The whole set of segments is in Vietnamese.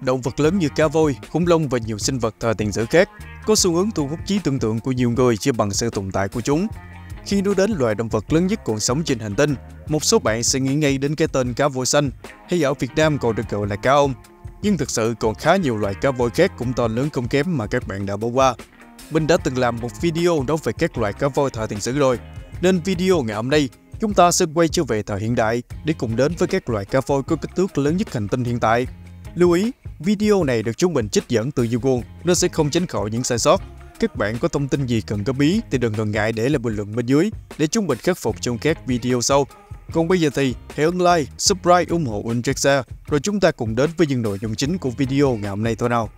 động vật lớn như cá voi, khủng long và nhiều sinh vật thời tiền sử khác có xu hướng thu hút trí tưởng tượng của nhiều người chỉ bằng sự tồn tại của chúng. Khi nói đến loài động vật lớn nhất còn sống trên hành tinh, một số bạn sẽ nghĩ ngay đến cái tên cá voi xanh, hay ở Việt Nam còn được gọi là cá ông. Nhưng thực sự còn khá nhiều loài cá voi khác cũng to lớn không kém mà các bạn đã bỏ qua. Mình đã từng làm một video nói về các loài cá voi thời tiền sử rồi, nên video ngày hôm nay chúng ta sẽ quay trở về thời hiện đại để cùng đến với các loài cá voi có kích thước lớn nhất hành tinh hiện tại. Lưu ý, video này được chúng mình trích dẫn từ Google nên sẽ không tránh khỏi những sai sót. Các bạn có thông tin gì cần góp ý thì đừng ngần ngại để lại bình luận bên dưới để chúng mình khắc phục trong các video sau. Còn bây giờ thì hãy ấn like, subscribe ủng hộ Unjaxa rồi chúng ta cùng đến với những nội dung chính của video ngày hôm nay thôi nào.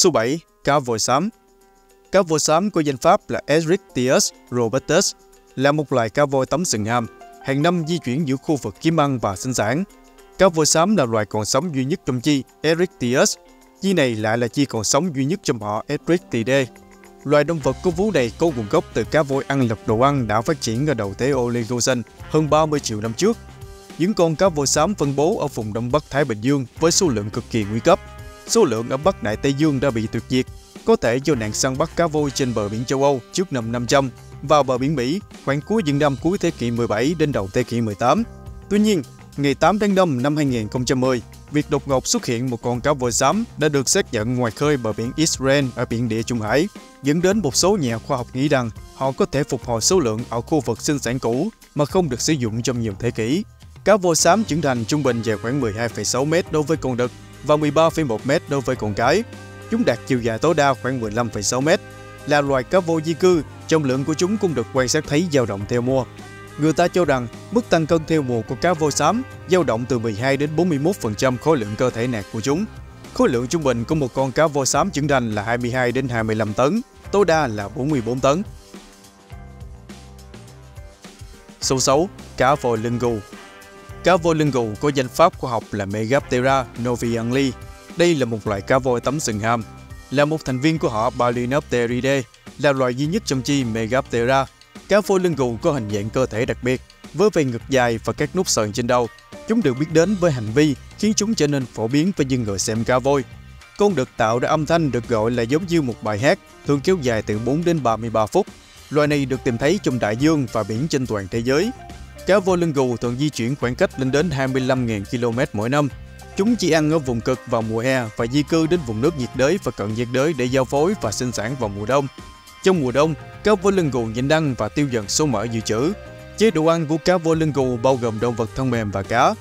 Số 7. Cá voi xám Cá voi xám có danh pháp là Erythias robertus, là một loài cá voi tấm sừng hàm, hàng năm di chuyển giữa khu vực kiếm ăn và sinh sản. Cá voi xám là loài còn sống duy nhất trong chi Erythias. Chi này lại là chi còn sống duy nhất trong họ Erythidae. Loài động vật có vú này có nguồn gốc từ cá voi ăn lập đồ ăn đã phát triển ở đầu thế Oligocene hơn 30 triệu năm trước. Những con cá voi xám phân bố ở vùng Đông Bắc Thái Bình Dương với số lượng cực kỳ nguy cấp số lượng ở Bắc Đại Tây Dương đã bị tuyệt diệt, có thể do nạn săn bắt cá voi trên bờ biển châu Âu trước năm 500 vào bờ biển Mỹ khoảng cuối những năm cuối thế kỷ 17 đến đầu thế kỷ 18. Tuy nhiên, ngày 8 tháng 5 năm 2010, việc đột ngột xuất hiện một con cá voi xám đã được xác nhận ngoài khơi bờ biển Israel ở biển Địa Trung Hải, dẫn đến một số nhà khoa học nghĩ rằng họ có thể phục hồi số lượng ở khu vực sinh sản cũ mà không được sử dụng trong nhiều thế kỷ. Cá voi xám trưởng thành trung bình dài khoảng 12,6 mét đối với con đực và 13,1 m đối với con cái. Chúng đạt chiều dài tối đa khoảng 15,6 m. Là loài cá vô di cư, trọng lượng của chúng cũng được quan sát thấy dao động theo mùa. Người ta cho rằng mức tăng cân theo mùa của cá voi xám dao động từ 12 đến 41% khối lượng cơ thể nạc của chúng. Khối lượng trung bình của một con cá voi xám trưởng thành là 22 đến 25 tấn, tối đa là 44 tấn. Số 6. Cá voi lưng gù Cá voi lưng gù có danh pháp khoa học là Megaptera novianli. Đây là một loại cá voi tấm sừng hàm, là một thành viên của họ Balinopteridae, là loài duy nhất trong chi Megaptera. Cá voi lưng gù có hình dạng cơ thể đặc biệt, với vây ngực dài và các nút sờn trên đầu. Chúng được biết đến với hành vi khiến chúng trở nên phổ biến với những người xem cá voi. Con được tạo ra âm thanh được gọi là giống như một bài hát, thường kéo dài từ 4 đến 33 phút. Loài này được tìm thấy trong đại dương và biển trên toàn thế giới, Cá voi lưng gù thường di chuyển khoảng cách lên đến 25.000 km mỗi năm. Chúng chỉ ăn ở vùng cực vào mùa hè và di cư đến vùng nước nhiệt đới và cận nhiệt đới để giao phối và sinh sản vào mùa đông. Trong mùa đông, cá voi lưng gù nhịn ăn và tiêu dần số mỡ dự trữ. Chế độ ăn của cá voi lưng gù bao gồm động vật thân mềm và cá.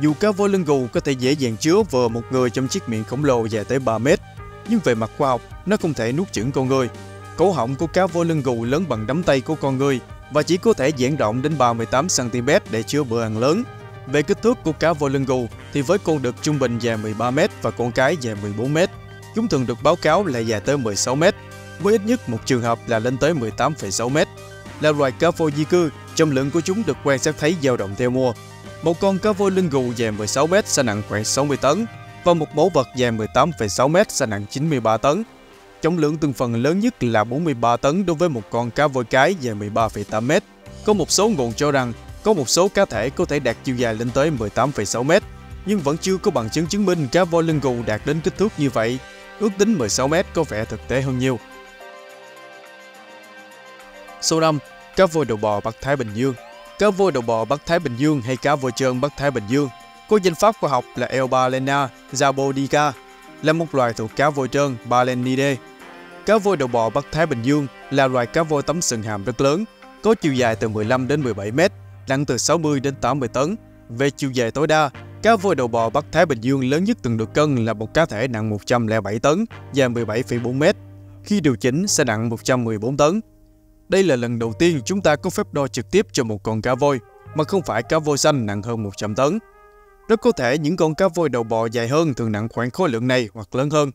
Dù cá voi lưng gù có thể dễ dàng chứa vừa một người trong chiếc miệng khổng lồ dài tới 3 mét, nhưng về mặt khoa học, nó không thể nuốt chửng con người. Cổ họng của cá voi lưng gù lớn bằng nắm tay của con người và chỉ có thể giãn rộng đến 38cm để chứa bữa ăn lớn. Về kích thước của cá voi lưng gù thì với con đực trung bình dài 13m và con cái dài 14m, chúng thường được báo cáo là dài tới 16m, với ít nhất một trường hợp là lên tới 18,6m. Là loài cá voi di cư, trọng lượng của chúng được quan sát thấy dao động theo mùa. Một con cá voi lưng gù dài 16m sẽ nặng khoảng 60 tấn và một mẫu vật dài 18,6m sẽ nặng 93 tấn. Trọng lượng từng phần lớn nhất là 43 tấn đối với một con cá voi cái dài 13,8 m. Có một số nguồn cho rằng có một số cá thể có thể đạt chiều dài lên tới 18,6 m, nhưng vẫn chưa có bằng chứng chứng minh cá voi lưng gù đạt đến kích thước như vậy. Ước tính 16 m có vẻ thực tế hơn nhiều. Số 5. Cá voi đầu bò Bắc Thái Bình Dương Cá voi đầu bò Bắc Thái Bình Dương hay cá voi trơn Bắc Thái Bình Dương có danh pháp khoa học là Elbalena zabodica, là một loài thuộc cá voi trơn Balenidae Cá voi đầu bò Bắc Thái Bình Dương là loài cá voi tấm sừng hàm rất lớn, có chiều dài từ 15 đến 17 mét, nặng từ 60 đến 80 tấn. Về chiều dài tối đa, cá voi đầu bò Bắc Thái Bình Dương lớn nhất từng được cân là một cá thể nặng 107 tấn, dài 17,4 mét. Khi điều chỉnh sẽ nặng 114 tấn. Đây là lần đầu tiên chúng ta có phép đo trực tiếp cho một con cá voi, mà không phải cá voi xanh nặng hơn 100 tấn. Rất có thể những con cá voi đầu bò dài hơn thường nặng khoảng khối lượng này hoặc lớn hơn.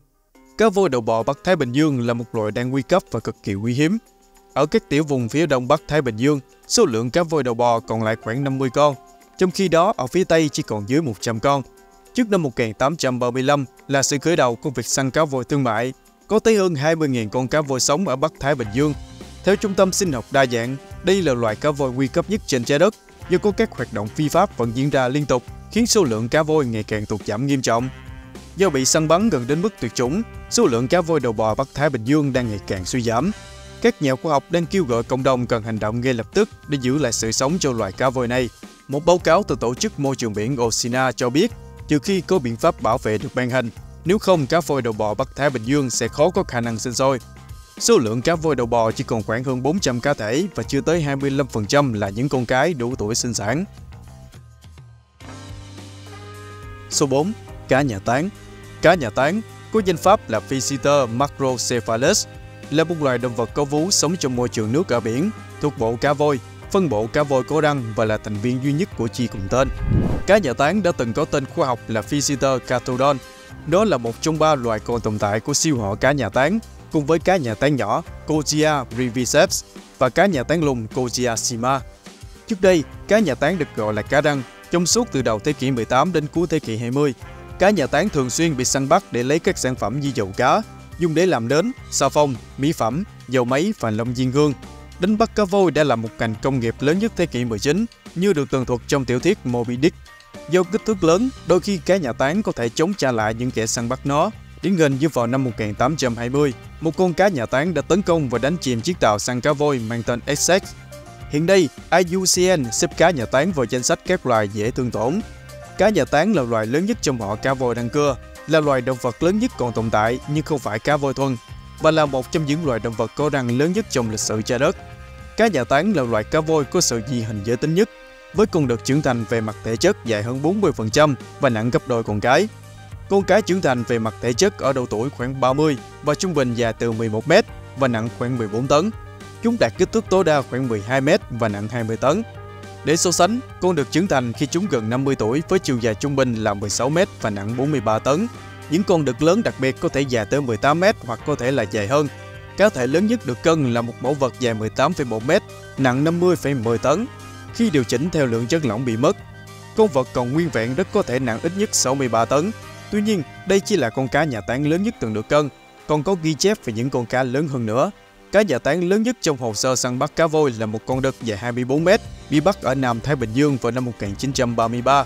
Cá voi đầu bò Bắc Thái Bình Dương là một loài đang nguy cấp và cực kỳ quý hiếm. Ở các tiểu vùng phía đông Bắc Thái Bình Dương, số lượng cá voi đầu bò còn lại khoảng 50 con, trong khi đó ở phía Tây chỉ còn dưới 100 con. Trước năm 1835 là sự khởi đầu của việc săn cá voi thương mại, có tới hơn 20.000 con cá voi sống ở Bắc Thái Bình Dương. Theo Trung tâm Sinh học Đa dạng, đây là loài cá voi nguy cấp nhất trên trái đất do có các hoạt động phi pháp vẫn diễn ra liên tục, khiến số lượng cá voi ngày càng tụt giảm nghiêm trọng. Do bị săn bắn gần đến mức tuyệt chủng, số lượng cá voi đầu bò Bắc Thái Bình Dương đang ngày càng suy giảm. Các nhà khoa học đang kêu gọi cộng đồng cần hành động ngay lập tức để giữ lại sự sống cho loài cá voi này. Một báo cáo từ Tổ chức Môi trường biển Oceana cho biết, trừ khi có biện pháp bảo vệ được ban hành, nếu không cá voi đầu bò Bắc Thái Bình Dương sẽ khó có khả năng sinh sôi. Số lượng cá voi đầu bò chỉ còn khoảng hơn 400 cá thể và chưa tới 25% là những con cái đủ tuổi sinh sản. Số 4. Cá nhà tán Cá nhà tán có danh pháp là Physeter macrocephalus, là một loài động vật có vú sống trong môi trường nước ở biển, thuộc bộ cá voi, phân bộ cá voi có răng và là thành viên duy nhất của chi cùng tên. Cá nhà tán đã từng có tên khoa học là Physeter catodon. Đó là một trong ba loài còn tồn tại của siêu họ cá nhà tán, cùng với cá nhà tán nhỏ Kogia riviceps và cá nhà tán lùn Kogia sima. Trước đây, cá nhà tán được gọi là cá răng trong suốt từ đầu thế kỷ 18 đến cuối thế kỷ 20. Cá nhà tán thường xuyên bị săn bắt để lấy các sản phẩm như dầu cá, dùng để làm nến, xà phòng, mỹ phẩm, dầu máy và lông diên hương. Đánh bắt cá voi đã là một ngành công nghiệp lớn nhất thế kỷ 19, như được tường thuật trong tiểu thuyết Moby Dick. Do kích thước lớn, đôi khi cá nhà tán có thể chống trả lại những kẻ săn bắt nó. Điển hình như vào năm 1820, một con cá nhà tán đã tấn công và đánh chìm chiếc tàu săn cá voi mang tên Essex. Hiện nay, IUCN xếp cá nhà tán vào danh sách các loài dễ thương tổn. Cá nhà tán là loài lớn nhất trong họ cá voi đăng cưa, là loài động vật lớn nhất còn tồn tại nhưng không phải cá voi thuần, và là một trong những loài động vật có răng lớn nhất trong lịch sử trái đất. Cá nhà tán là loài cá voi có sự di hình giới tính nhất, với con đực trưởng thành về mặt thể chất dài hơn 40% và nặng gấp đôi con cái. Con cái trưởng thành về mặt thể chất ở độ tuổi khoảng 30 và trung bình dài từ 11 m và nặng khoảng 14 tấn. Chúng đạt kích thước tối đa khoảng 12 m và nặng 20 tấn. Để so sánh, con được trưởng thành khi chúng gần 50 tuổi với chiều dài trung bình là 16 m và nặng 43 tấn. Những con đực lớn đặc biệt có thể dài tới 18 m hoặc có thể là dài hơn. Cá thể lớn nhất được cân là một mẫu vật dài 18,1 m, nặng 50,10 tấn. Khi điều chỉnh theo lượng chất lỏng bị mất, con vật còn nguyên vẹn rất có thể nặng ít nhất 63 tấn. Tuy nhiên, đây chỉ là con cá nhà tán lớn nhất từng được cân, còn có ghi chép về những con cá lớn hơn nữa. Cá nhà tán lớn nhất trong hồ sơ săn bắt cá voi là một con đực dài 24 mét bị bắt ở Nam Thái Bình Dương vào năm 1933.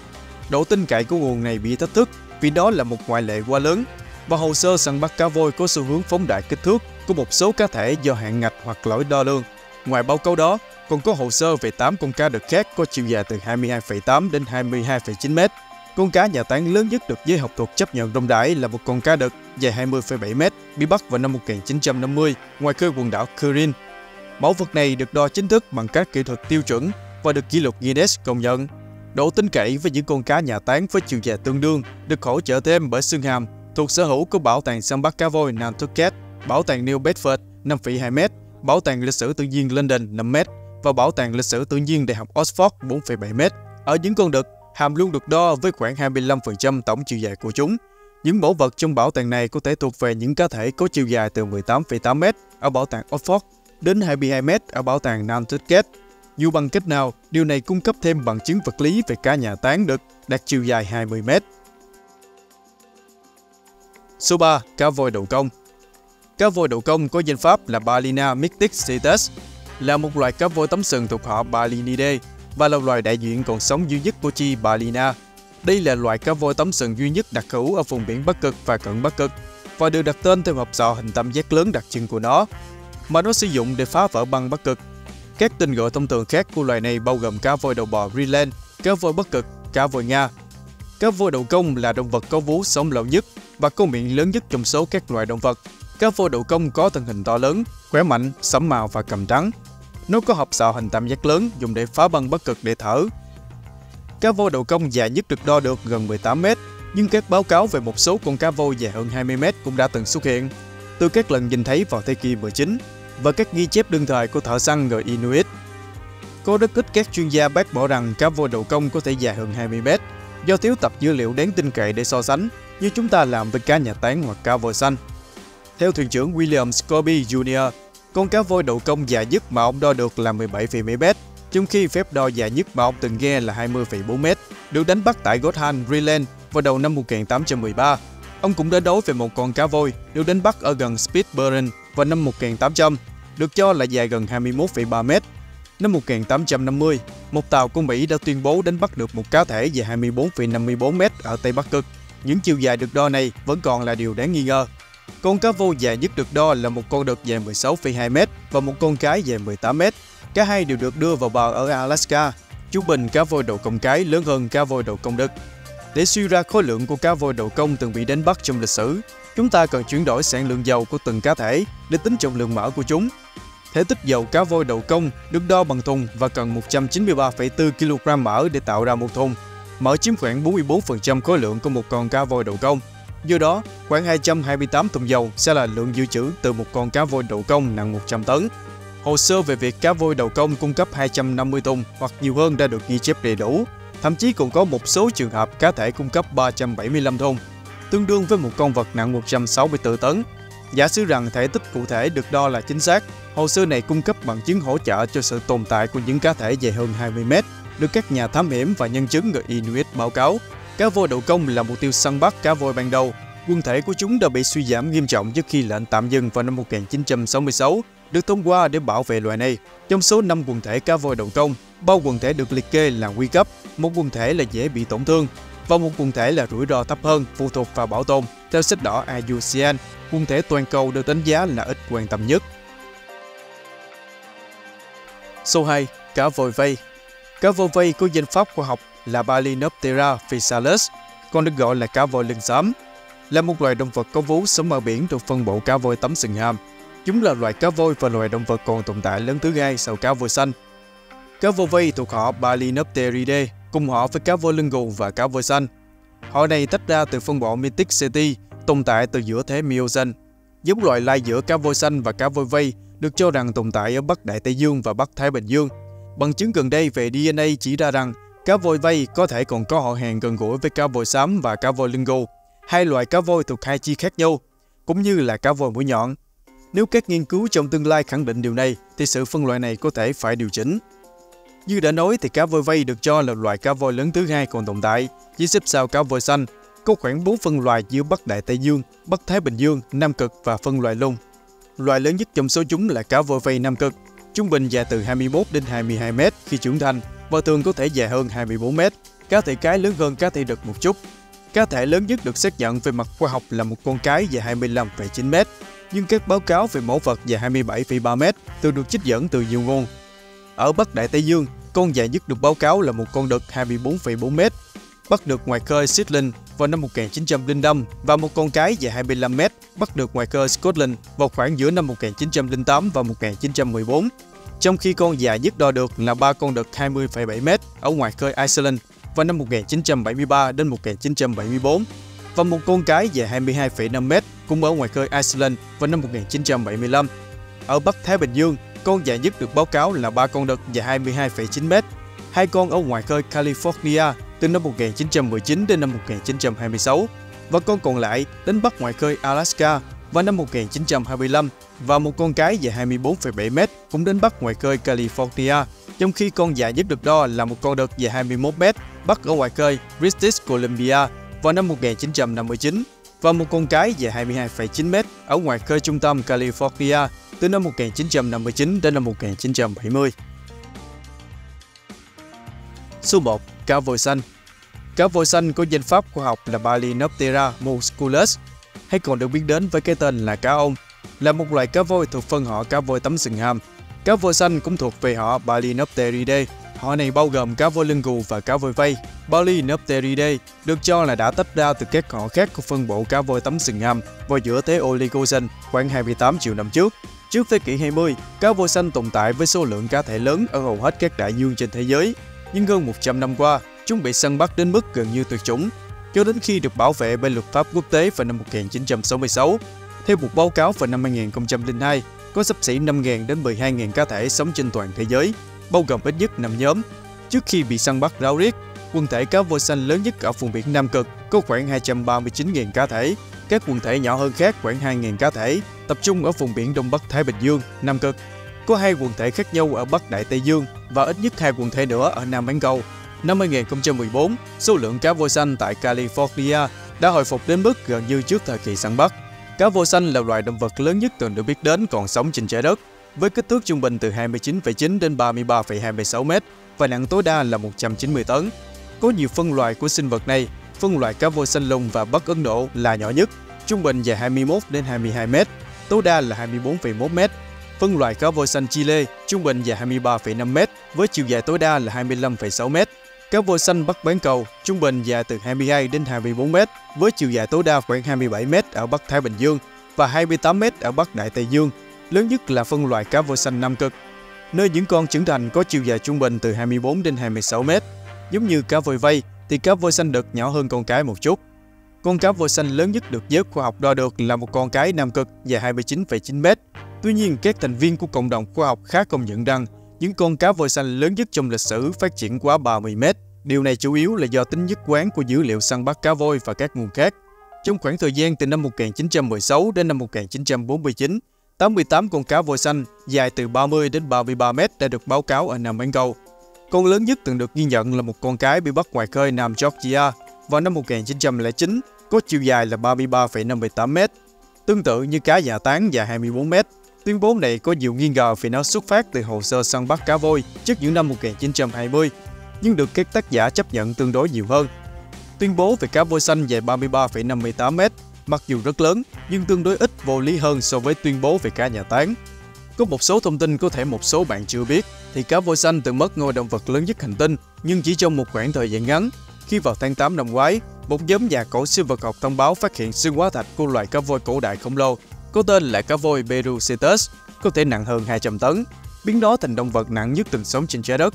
Độ tin cậy của nguồn này bị thách thức vì đó là một ngoại lệ quá lớn và hồ sơ săn bắt cá voi có xu hướng phóng đại kích thước của một số cá thể do hạn ngạch hoặc lỗi đo lường. Ngoài báo cáo đó, còn có hồ sơ về 8 con cá đực khác có chiều dài từ 22,8 đến 22,9 mét. Con cá nhà táng lớn nhất được giới học thuật chấp nhận rộng rãi là một con cá đực dài 20,7 mét, bị bắt vào năm 1950 ngoài khơi quần đảo Kurin. Mẫu vật này được đo chính thức bằng các kỹ thuật tiêu chuẩn và được kỷ lục Guinness công nhận. Độ tin cậy với những con cá nhà táng với chiều dài tương đương được hỗ trợ thêm bởi xương hàm thuộc sở hữu của Bảo tàng săn bắt cá voi Nantucket, Bảo tàng New Bedford 5,2 m, Bảo tàng lịch sử tự nhiên London 5 m và Bảo tàng lịch sử tự nhiên Đại học Oxford 4,7 m. Ở những con đực, hàm luôn được đo với khoảng 25% tổng chiều dài của chúng. Những mẫu vật trong bảo tàng này có thể thuộc về những cá thể có chiều dài từ 18,8 m ở bảo tàng Oxford đến 22 m ở bảo tàng Nantucket. Dù bằng cách nào, điều này cung cấp thêm bằng chứng vật lý về cá nhà tán đực đạt chiều dài 20 m. Số 3. Cá voi đầu công Cá voi đầu công có danh pháp là Balina cetus là một loài cá voi tấm sừng thuộc họ Balinidae và là loài đại diện còn sống duy nhất của chi Balina. Đây là loài cá voi tấm sừng duy nhất đặc hữu ở vùng biển Bắc Cực và cận Bắc Cực và được đặt tên theo hộp sọ hình tam giác lớn đặc trưng của nó, mà nó sử dụng để phá vỡ băng Bắc Cực. Các tên gọi thông thường khác của loài này bao gồm cá voi đầu bò Greenland, cá voi Bắc Cực, cá voi Nga. Cá voi đầu công là động vật có vú sống lâu nhất và có miệng lớn nhất trong số các loài động vật. Cá voi đầu công có thân hình to lớn, khỏe mạnh, sẫm màu và cầm trắng. Nó có hộp sọ hình tam giác lớn dùng để phá băng bất Cực để thở. Cá voi đầu công dài nhất được đo được gần 18 mét, nhưng các báo cáo về một số con cá voi dài hơn 20 mét cũng đã từng xuất hiện, từ các lần nhìn thấy vào thế kỷ 19 và các ghi chép đương thời của thợ săn người Inuit. Có rất ít các chuyên gia bác bỏ rằng cá voi đầu công có thể dài hơn 20 mét do thiếu tập dữ liệu đáng tin cậy để so sánh như chúng ta làm với cá nhà tán hoặc cá voi xanh. Theo thuyền trưởng William Scobie Jr., con cá voi đầu công dài nhất mà ông đo được là 17,7 mét, trong khi phép đo dài nhất mà ông từng nghe là 20,4 mét, được đánh bắt tại Gotham, Greenland vào đầu năm 1813. Ông cũng đã đối về một con cá voi được đánh bắt ở gần Spitsbergen vào năm 1800, được cho là dài gần 21,3 mét. Năm 1850, một tàu của Mỹ đã tuyên bố đánh bắt được một cá thể dài 24,54 mét ở Tây Bắc Cực. Những chiều dài được đo này vẫn còn là điều đáng nghi ngờ. Con cá voi dài nhất được đo là một con đực dài 16,2 mét và một con cái dài 18 mét. Cả hai đều được đưa vào bờ ở Alaska. Trung bình cá voi đầu công cái lớn hơn cá voi đầu công đực. Để suy ra khối lượng của cá voi đầu công từng bị đánh bắt trong lịch sử, chúng ta cần chuyển đổi sản lượng dầu của từng cá thể để tính trọng lượng mỡ của chúng. Thể tích dầu cá voi đầu công được đo bằng thùng và cần 193,4 kg mỡ để tạo ra một thùng. Mỡ chiếm khoảng 44% khối lượng của một con cá voi đầu công. Do đó, khoảng 228 thùng dầu sẽ là lượng dự trữ từ một con cá voi đầu công nặng 100 tấn. Hồ sơ về việc cá voi đầu công cung cấp 250 thùng hoặc nhiều hơn đã được ghi chép đầy đủ. Thậm chí còn có một số trường hợp cá thể cung cấp 375 thùng, tương đương với một con vật nặng 164 tấn. Giả sử rằng thể tích cụ thể được đo là chính xác, hồ sơ này cung cấp bằng chứng hỗ trợ cho sự tồn tại của những cá thể dài hơn 20 mét, được các nhà thám hiểm và nhân chứng người Inuit báo cáo. Cá voi đầu công là mục tiêu săn bắt cá voi ban đầu. Quân thể của chúng đã bị suy giảm nghiêm trọng trước khi lệnh tạm dừng vào năm 1966 được thông qua để bảo vệ loài này. Trong số 5 quần thể cá voi đầu công, bao quần thể được liệt kê là nguy cấp, một quần thể là dễ bị tổn thương và một quần thể là rủi ro thấp hơn phụ thuộc vào bảo tồn. Theo sách đỏ IUCN, quần thể toàn cầu được đánh giá là ít quan tâm nhất. Số 2. Cá voi vây Cá voi vây có danh pháp khoa học là Balinoptera physalis, còn được gọi là cá voi lưng xám, là một loài động vật có vú sống ở biển thuộc phân bộ cá voi tấm sừng hàm. Chúng là loài cá voi và loài động vật còn tồn tại lớn thứ hai sau cá voi xanh. Cá voi vây thuộc họ Balinopteridae, cùng họ với cá voi lưng gù và cá voi xanh. Họ này tách ra từ phân bộ Mythic City, tồn tại từ giữa thế Miocene. Giống loài lai giữa cá voi xanh và cá voi vây được cho rằng tồn tại ở Bắc Đại Tây Dương và Bắc Thái Bình Dương. Bằng chứng gần đây về DNA chỉ ra rằng cá voi vây có thể còn có họ hàng gần gũi với cá voi xám và cá voi lưng gù, hai loài cá voi thuộc hai chi khác nhau, cũng như là cá voi mũi nhọn. Nếu các nghiên cứu trong tương lai khẳng định điều này, thì sự phân loại này có thể phải điều chỉnh. Như đã nói thì cá voi vây được cho là loài cá voi lớn thứ hai còn tồn tại, chỉ xếp sau cá voi xanh. Có khoảng 4 phân loài giữa Bắc Đại Tây Dương, Bắc Thái Bình Dương, Nam Cực và phân loài lông. Loài lớn nhất trong số chúng là cá voi vây Nam Cực, trung bình dài từ 21 đến 22 mét khi trưởng thành và tường có thể dài hơn 24 mét. Cá thể cái lớn hơn cá thể đực một chút. Cá thể lớn nhất được xác nhận về mặt khoa học là một con cái dài 25,9 mét, nhưng các báo cáo về mẫu vật dài 27,3 mét thường được trích dẫn từ nhiều nguồn. Ở Bắc Đại Tây Dương, con dài nhất được báo cáo là một con đực 24,4 mét, bắt được ngoài khơi Sydney vào năm 1905 và một con cái dài 25 mét bắt được ngoài khơi Scotland vào khoảng giữa năm 1908 và 1914. Trong khi con dài nhất đo được là ba con đực 20,7m ở ngoài khơi Iceland vào năm 1973 đến 1974 và một con cái dài 22,5m cũng ở ngoài khơi Iceland vào năm 1975. Ở Bắc Thái Bình Dương, con dài nhất được báo cáo là ba con đực dài 22,9m hai con ở ngoài khơi California từ năm 1919 đến năm 1926 và con còn lại đến bắt ngoài khơi Alaska vào năm 1925 và một con cái dài 24,7 mét cũng đến bắt ngoài khơi California, trong khi con dài nhất được đo là một con đực dài 21 mét bắt ở ngoài khơi British Columbia vào năm 1959 và một con cái dài 22,9 mét ở ngoài khơi trung tâm California từ năm 1959 đến năm 1970. Số 1. Cá voi xanh Cá voi xanh có danh pháp khoa học là Balinoptera musculus, hay còn được biết đến với cái tên là cá ông, là một loài cá voi thuộc phân họ cá voi tấm sừng hàm. Cá voi xanh cũng thuộc về họ Balinopteridae. Họ này bao gồm cá voi lưng gù và cá voi vây. Balinopteridae được cho là đã tách ra từ các họ khác của phân bộ cá voi tấm sừng hàm vào giữa thế Oligocene khoảng 28 triệu năm trước. Trước thế kỷ 20, cá voi xanh tồn tại với số lượng cá thể lớn ở hầu hết các đại dương trên thế giới. Nhưng hơn 100 năm qua, chúng bị săn bắt đến mức gần như tuyệt chủng, cho đến khi được bảo vệ bởi luật pháp quốc tế vào năm 1966. Theo một báo cáo vào năm 2002, có sắp xỉ 5.000 đến 12.000 cá thể sống trên toàn thế giới, bao gồm ít nhất 5 nhóm. Trước khi bị săn bắt ráo riết, quần thể cá voi xanh lớn nhất ở vùng biển Nam Cực có khoảng 239.000 cá thể, các quần thể nhỏ hơn khác khoảng 2.000 cá thể, tập trung ở vùng biển Đông Bắc Thái Bình Dương, Nam Cực. Có hai quần thể khác nhau ở Bắc Đại Tây Dương và ít nhất hai quần thể nữa ở Nam Bán Cầu. Năm 2014, số lượng cá voi xanh tại California đã hồi phục đến mức gần như trước thời kỳ săn bắt. Cá voi xanh là loài động vật lớn nhất từng được biết đến còn sống trên trái đất, với kích thước trung bình từ 29,9 đến 33,26 mét và nặng tối đa là 190 tấn. Có nhiều phân loại của sinh vật này, phân loại cá voi xanh lùng và Bắc Ấn Độ là nhỏ nhất, trung bình dài 21 đến 22 mét, tối đa là 24,1 mét. Phân loại cá voi xanh Chile trung bình dài 23,5 mét với chiều dài tối đa là 25,6 mét. Cá voi xanh bắt Bán Cầu trung bình dài từ 22 đến 24 mét với chiều dài tối đa khoảng 27 mét ở Bắc Thái Bình Dương và 28 mét ở Bắc Đại Tây Dương. Lớn nhất là phân loại cá voi xanh Nam Cực, nơi những con trưởng thành có chiều dài trung bình từ 24 đến 26 mét. Giống như cá voi vây thì cá voi xanh đực nhỏ hơn con cái một chút. Con cá voi xanh lớn nhất được giới khoa học đo được là một con cái Nam Cực dài 29,9 mét. Tuy nhiên, các thành viên của cộng đồng khoa học khá công nhận rằng những con cá voi xanh lớn nhất trong lịch sử phát triển quá 30 mét. Điều này chủ yếu là do tính nhất quán của dữ liệu săn bắt cá voi và các nguồn khác. Trong khoảng thời gian từ năm 1916 đến năm 1949, 88 con cá voi xanh dài từ 30 đến 33 mét đã được báo cáo ở Nam Bán Cầu. Con lớn nhất từng được ghi nhận là một con cái bị bắt ngoài khơi Nam Georgia vào năm 1909, có chiều dài là 33,58 mét. Tương tự như cá dạ tán dài 24 mét, tuyên bố này có nhiều nghi ngờ vì nó xuất phát từ hồ sơ săn bắt cá voi trước những năm 1920, nhưng được các tác giả chấp nhận tương đối nhiều hơn. Tuyên bố về cá voi xanh dài 33,58 mét, mặc dù rất lớn nhưng tương đối ít vô lý hơn so với tuyên bố về cá nhà tán. Có một số thông tin có thể một số bạn chưa biết, thì cá voi xanh từng mất ngôi động vật lớn nhất hành tinh, nhưng chỉ trong một khoảng thời gian ngắn. Khi vào tháng 8 năm ngoái, một nhóm nhà cổ sinh vật học thông báo phát hiện xương hóa thạch của loài cá voi cổ đại khổng lồ, có tên là cá voi Berucetus, có thể nặng hơn 200 tấn, biến nó thành động vật nặng nhất từng sống trên trái đất.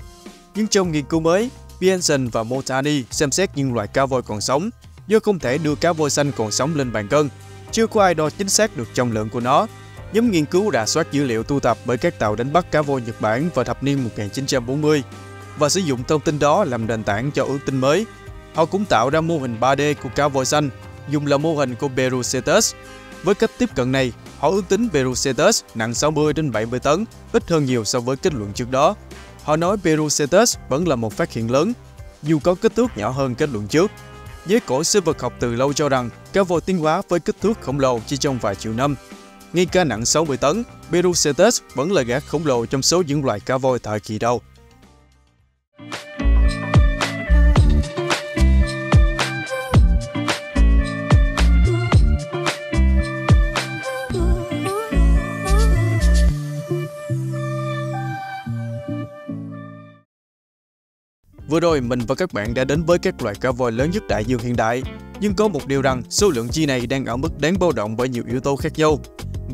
Nhưng trong nghiên cứu mới, Pienson và Motani xem xét những loài cá voi còn sống, do không thể đưa cá voi xanh còn sống lên bàn cân. Chưa có ai đo chính xác được trọng lượng của nó, Nhóm nghiên cứu đã soát dữ liệu tu tập bởi các tàu đánh bắt cá voi Nhật Bản vào thập niên 1940 và sử dụng thông tin đó làm nền tảng cho ước tính mới. Họ cũng tạo ra mô hình 3D của cá voi xanh, dùng là mô hình của Berucetus. Với cách tiếp cận này, họ ước tính Berucetus nặng 60 đến 70 tấn, ít hơn nhiều so với kết luận trước đó. Họ nói Berucetus vẫn là một phát hiện lớn, dù có kích thước nhỏ hơn kết luận trước. Giới cổ sinh vật học từ lâu cho rằng cá voi tiến hóa với kích thước khổng lồ chỉ trong vài triệu năm, ngay cả nặng 60 tấn, Berucetus vẫn là gã khổng lồ trong số những loài cá voi thời kỳ đầu. Vừa rồi mình và các bạn đã đến với các loài cá voi lớn nhất đại dương hiện đại. Nhưng có một điều rằng số lượng chi này đang ở mức đáng báo động bởi nhiều yếu tố khác nhau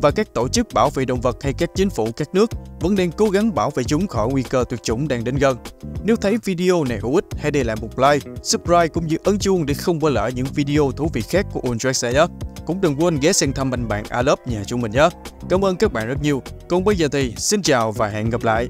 và các tổ chức bảo vệ động vật hay các chính phủ các nước vẫn đang cố gắng bảo vệ chúng khỏi nguy cơ tuyệt chủng đang đến gần. Nếu thấy video này hữu ích, hãy để lại một like, subscribe cũng như ấn chuông để không bỏ lỡ những video thú vị khác của Undrexa nhé. Cũng đừng quên ghé xem thăm anh bạn Alop nhà chúng mình nhé. Cảm ơn các bạn rất nhiều. Còn bây giờ thì xin chào và hẹn gặp lại.